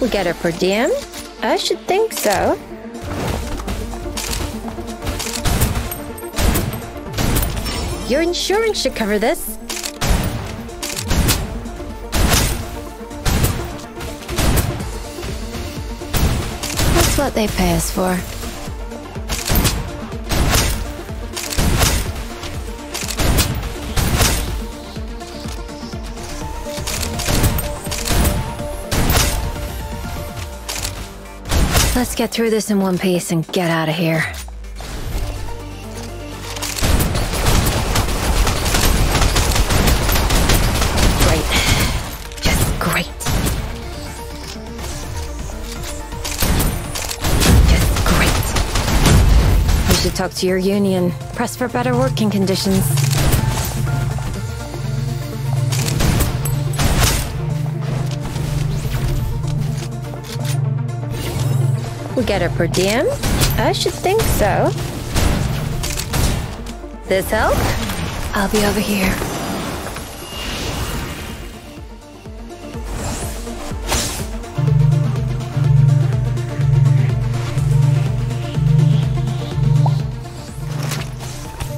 We get a per diem? I should think so. Your insurance should cover this. That's what they pay us for. Let's get through this in one piece and get out of here. Great. Just great. Just great. You should talk to your union. Press for better working conditions. We get a per diem? I should think so. This help? I'll be over here.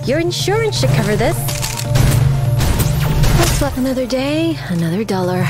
Your insurance should cover this. Looks like another day, another dollar.